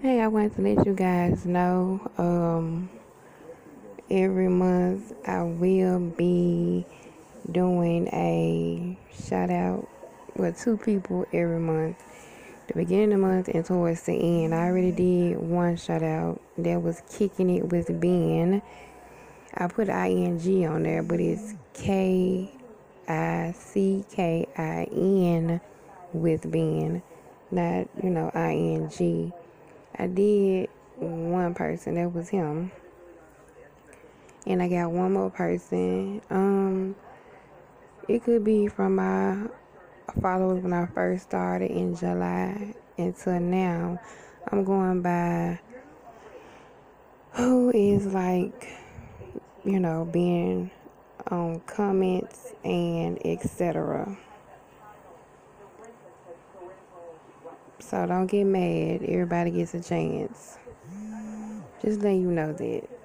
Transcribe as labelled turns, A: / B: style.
A: Hey, I want to let you guys know um, every month I will be doing a shout out with two people every month. The beginning of the month and towards the end. I already did one shout out that was kicking it with Ben. I put ing on there, but it's K I C K I N with Ben, not you know ing. I did one person, that was him. And I got one more person. Um it could be from my followers when I first started in July until now. I'm going by who is like, you know, being on comments and etc. So don't get mad. Everybody gets a chance. Just let you know that.